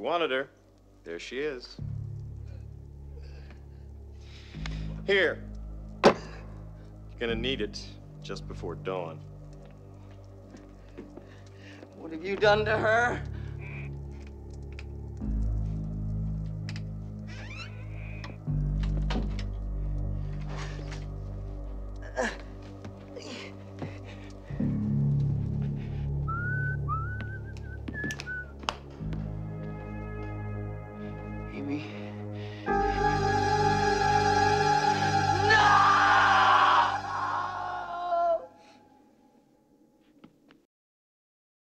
You wanted her. There she is. Here. You're gonna need it just before dawn. What have you done to her? me.